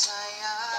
sayang.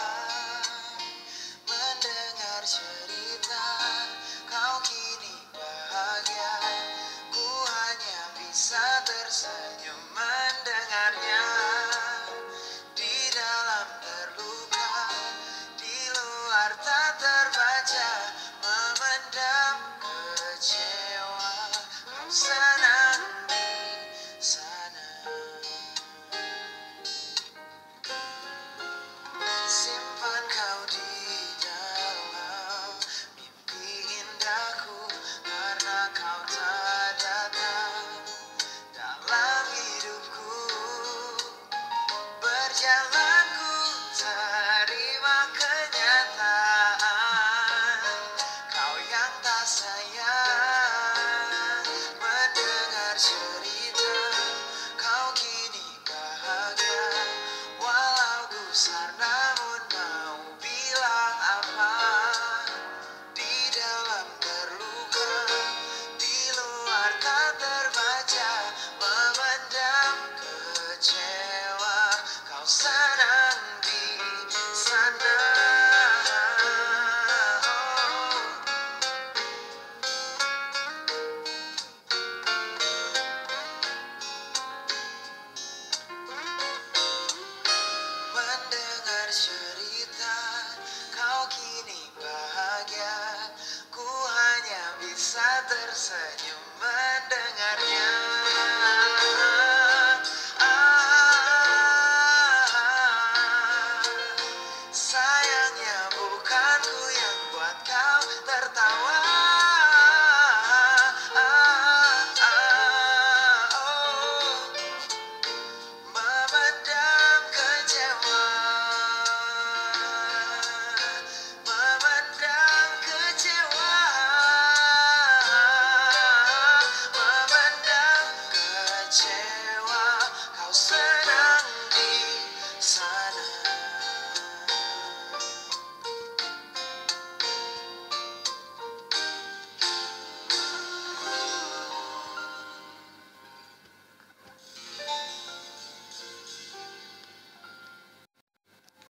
Yeah. perderse